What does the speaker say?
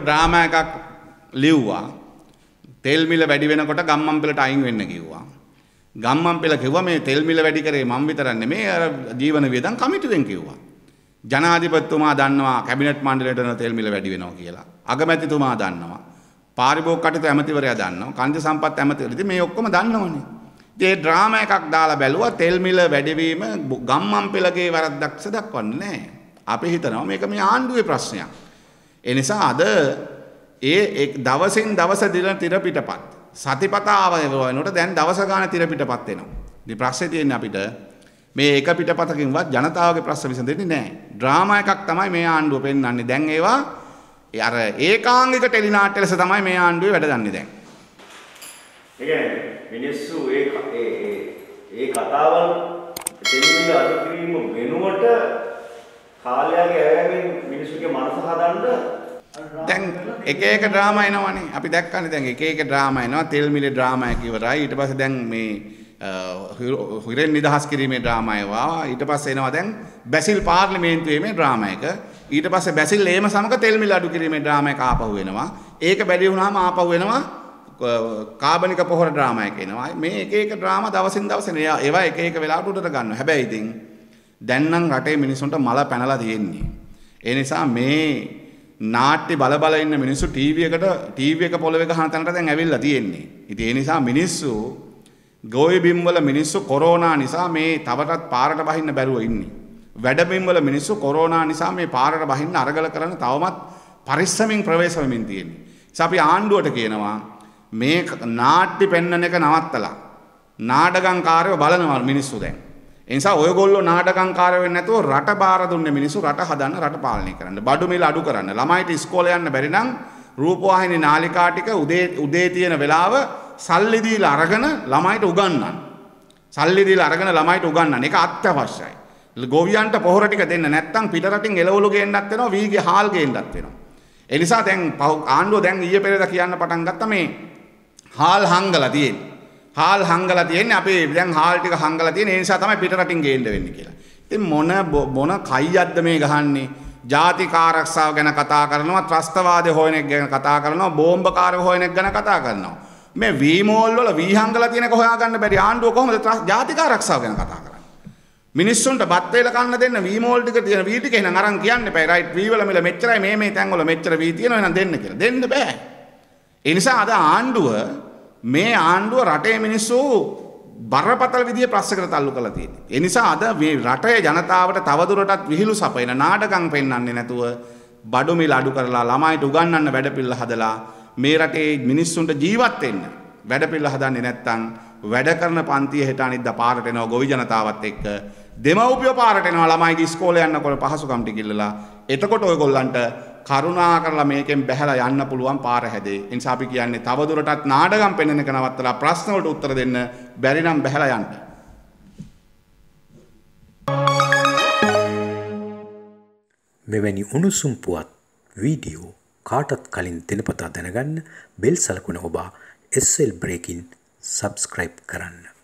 Drama එකක් ලිව්වා. තෙල් මිල වැඩි වෙනකොට ගම්මන්පිලට අයින් වෙන්න කිව්වා. ගම්මන්පිල කිව්වා මේ තෙල් මිල වැඩි කරේ මම විතරක් නෙමෙයි අර ජීවන වියදම් කමිටුවෙන් කිව්වා. ජනාධිපතිතුමා දන්නවා කැබිනට් මණ්ඩලයට තෙල් මිල වැඩි වෙනවා කියලා. අගමැතිතුමා දන්නවා. පාරිභෝග කටයුතු ඇමතිවරයා දන්නවා. කන්ද සම්පත් ඇමතිවරයා. ඉතින් මේ ඔක්කොම දන්නවනේ. ඉතින් ඒ ඩ්‍රාමා එකක් දාලා බැලුවා තෙල් මිල වැඩිවීම ගම්මන්පිලගේ වැරද්දක්ස දක්වන්නේ නැහැ. අපි හිතනවා මේක මේ ආණ්ඩුවේ ප්‍රශ්නයක්. ඒ නිසා අද ඒ දවසින් දවස දින තිර පිටපත් සතිපතාව වෙනකොට දැන් දවස ගාන තිර පිටපත් වෙනවා. ඉතින් ප්‍රශ්නේ තියෙන්නේ අපිට මේ එක පිටපතකින්වත් ජනතාවගේ ප්‍රශ්න විසඳෙන්නේ නැහැ. ඩ්‍රාමා එකක් තමයි මේ ආණ්ඩුව පෙන්වන්නේ. දැන් ඒවා අර ඒකාංගික ටෙලි නාට්‍ය ලෙස තමයි මේ ආණ්ඩුවේ වැඩ දන්නේ දැන්. ඒ කියන්නේ මිනිස්සු ඒ ඒ ඒ කතාවල් ටෙලිවිෂන් අඩු කිරීම වෙනුවට එක එක ඩ්‍රාමා එනවනේ. අපි දැක්කනේ දැන් එක එක ඩ්‍රාමා එනවා. තෙල් මිලේ ඩ්‍රාමා එක ඉවරයි. ඊට පස්සේ දැන් මේ හිරෙන් නිදහස් කිරීමේ ඩ්‍රාමා ඒවා. ඊට පස්සේ එනවා දැන් බැසිල් පාර්ලිමේන්තුවේ මේ ඩ්‍රාමා එක. ඊට පස්සේ බැසිල් ඒම සමග තෙල් මිල අඩු කිරීමේ ඩ්‍රාමා එක ආපහු වෙනවා. ඒක බැරි වුණාම ආපහු වෙනවා කාබනික පොහොර ඩ්‍රාමා එක එනවා. මේ එක එක ඩ්‍රාමා දවසින් දවස ඒවා එක එක වෙලාවට උඩට ගන්නවා. හැබැයි ඉතින් දැන් නම් රටේ මිනිසුන්ට මල පැනලා තියෙන්නේ. ඒ නිසා මේ නාට්‍ය බල බල ඉන්න මිනිස්සු ටීවී එකට ටීවී එක පොළවේ ගහන තැනට දැන් ඇවිල්ලා තියෙන්නේ. ඉතින් ඒ නිසා මිනිස්සු ගෝයි බිම් වල මිනිස්සු කොරෝනා නිසා මේ තවටත් පාරට බහින්න බැරුව ඉන්නේ. වැඩ බිම් වල මිනිස්සු කොරෝනා නිසා මේ පාරට බහින්න අරගල කරන තවමත් පරිස්සමින් ප්‍රවේශ වෙමින් තියෙන්නේ. නිසා අපි ආණ්ඩුවට කියනවා මේ නාට්‍ය පෙන්වන එක නවත්තලා නාටකංකාරයෝ බලනවා මිනිස්සු දැන්. එනිසා ඔයගොල්ලෝ නාටකංකාරය වෙන්නේ නැතුව රට බාර දුන්නේ මිනිස්සු රට හදන්න රට පාලනය කරන්න. බඩු මිල අඩු කරන්න. ළමයිට ඉස්කෝලේ යන්න බැරි නම් රූපවාහිනී නාලිකා ටික උදේ උදේ තියෙන වෙලාව සල්ලි දීලා අරගෙන ළමයිට උගන්වන්න. සල්ලි දීලා අරගෙන ළමයිට උගන්වන්න. ඒක අත්‍යවශ්‍යයි. ගොවියන්ට පොහොර ටික දෙන්න නැත්නම් පිට රටින් එළවලු ගේන්නත් වෙනවා, වීගේ හාල් ගේන්නත් වෙනවා. ඒ නිසා දැන් ආණ්ඩුව දැන් ඊයේ පෙරේද කියන්න පටන් ගත්තා මේ හාල් හංගලා තියෙන්නේ. හාල් හංගලා තියෙන්නේ අපි දැන් හාල් ටික හංගලා තියෙන ඒ නිසා තමයි පිට රටින් ගේන්න වෙන්නේ කියලා. ඉතින් මොන මොන කයියක්ද මේ ගහන්නේ? ජාතික ආරක්ෂාව ගැන කතා කරනවා, ත්‍රස්තවාදය හොයන එක ගැන කතා කරනවා, බෝම්බකාරය හොයන එක ගැන කතා කරනවා. මේ වී මෝල් වල වී හංගලා තියෙනක හොයාගන්න බැරි ආණ්ඩුව කොහොමද ජාතික ආරක්ෂාව ගැන කතා කරන්නේ? මිනිස්සුන්ට බත් වේල කන්න දෙන්න වී මෝල් ටික තියෙන වී ටික එහෙනම් අරන් කියන්න එපා. රයිට් වී වල මිල මෙච්චරයි මේ මේ තැන් වල මෙච්චර වී තියෙනවා එහෙනම් දෙන්න කියලා. දෙන්න බෑ. ඒ නිසා අද ආණ්ඩුව මේ ආණ්ඩුව රටේ මිනිස්සු බරපතල විදිහේ ප්‍රශ්නකට තල්ලු කරලා තියෙන්නේ. ඒ නිසා අද මේ රටේ ජනතාවට තවදුරටත් විහිළු සපයන නාටකම් පෙන්වන්නේ නැතුව බඩු මිල අඩු කරලා ළමයිට උගන්වන්න වැඩපිළිවෙල හදලා මේ රටේ මිනිස්සුන්ට ජීවත් වෙන්න වැඩපිළිවෙල හදන්නේ නැත්නම් වැඩ කරන පන්තිය හෙට අනිද්දා පාරට එනවා ගොවි ජනතාවත් එක්ක දෙමව්පියෝ පාරට එනවා ළමයිගේ ඉස්කෝලේ යන්නකොට පහසුකම් ටික ඉල්ලලා එතකොට ඔයගොල්ලන්ට කරුණා කරලා මේකෙන් බැහැලා යන්න පුළුවන් පාර හැදේ. ඒ නිසා අපි කියන්නේ තවදුරටත් නාඩගම් පෙන්වන එක නවත්තලා ප්‍රශ්න වලට උත්තර දෙන්න බැරි නම් බැහැලා යන්න. මෙවැනි උණුසුම් පුවත් වීඩියෝ කාටත් කලින් දෙනපතා දැනගන්න බෙල් සලකුණ ඔබා SL බ්‍රේකින් සබස්ක්‍රයිබ් කරන්න.